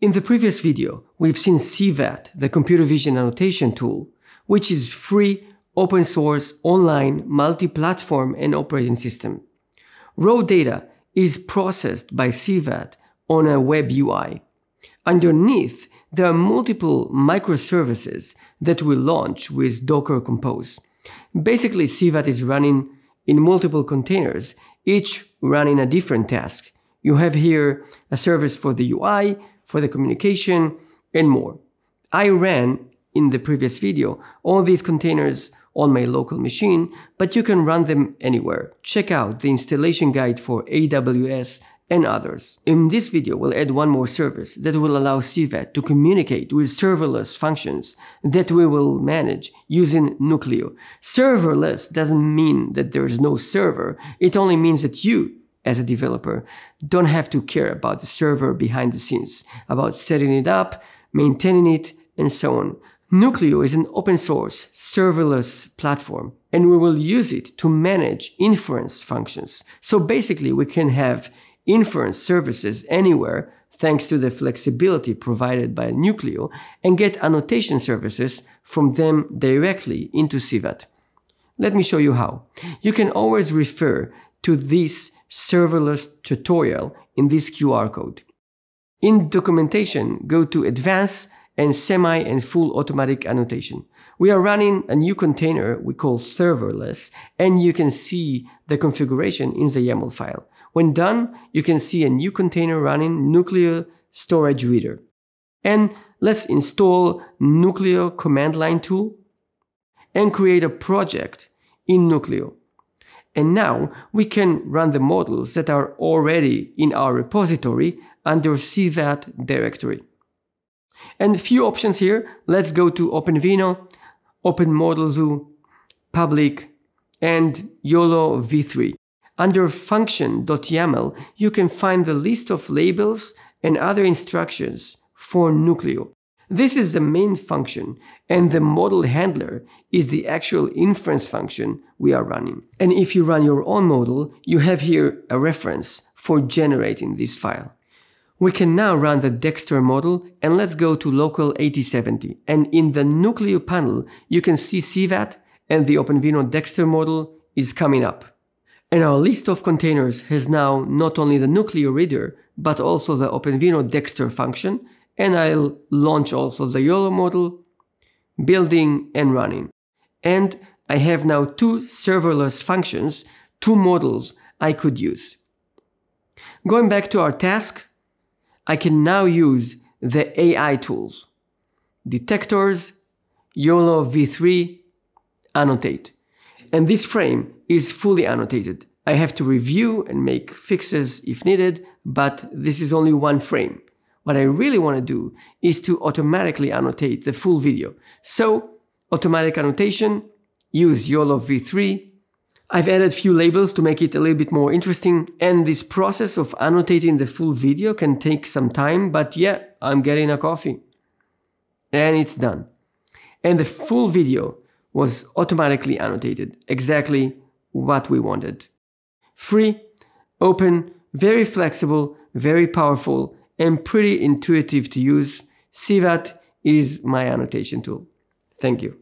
In the previous video, we've seen CVAT, the computer vision annotation tool, which is free, open source, online, multi-platform and operating system. Raw data is processed by CVAT on a web UI. Underneath, there are multiple microservices that we launch with Docker Compose. Basically, CVAT is running in multiple containers, each running a different task. You have here a service for the UI, for the communication, and more. I ran in the previous video all these containers on my local machine, but you can run them anywhere. Check out the installation guide for AWS and others. In this video, we'll add one more service that will allow CVAT to communicate with serverless functions that we will manage using Nuclio. Serverless doesn't mean that there is no server. It only means that you, as a developer don't have to care about the server behind the scenes, about setting it up, maintaining it, and so on. Nuclio is an open source serverless platform and we will use it to manage inference functions. So basically we can have inference services anywhere thanks to the flexibility provided by Nuclio and get annotation services from them directly into CVAT. Let me show you how. You can always refer to this serverless tutorial in this QR code. In documentation, go to advanced and semi and full automatic annotation. We are running a new container we call serverless, and you can see the configuration in the YAML file. When done, you can see a new container running Nuclio Storage Reader. And let's install Nuclio command line tool and create a project in Nuclio. And now we can run the models that are already in our repository under CVAT directory. And a few options here. Let's go to OpenVINO, OpenModelZoo, Public, and YOLO v3. Under function.yaml, you can find the list of labels and other instructions for Nuclio. This is the main function, and the model handler is the actual inference function we are running. And if you run your own model, you have here a reference for generating this file. We can now run the DEXTR model and let's go to local 8070. And in the Nuclio panel, you can see CVAT and the OpenVINO DEXTR model is coming up. And our list of containers has now not only the Nuclio reader, but also the OpenVINO DEXTR function and I'll launch also the YOLO model, building and running. And I have now two serverless functions, two models I could use. Going back to our task, I can now use the AI tools, detectors, YOLO v3, annotate. And this frame is fully annotated. I have to review and make fixes if needed, but this is only one frame. What I really want to do is to automatically annotate the full video. So automatic annotation, use YOLO v3. I've added few labels to make it a little bit more interesting. And this process of annotating the full video can take some time, but yeah, I'm getting a coffee. And it's done. And the full video was automatically annotated, exactly what we wanted. Free, open, very flexible, very powerful, and pretty intuitive to use. CVAT is my annotation tool. Thank you.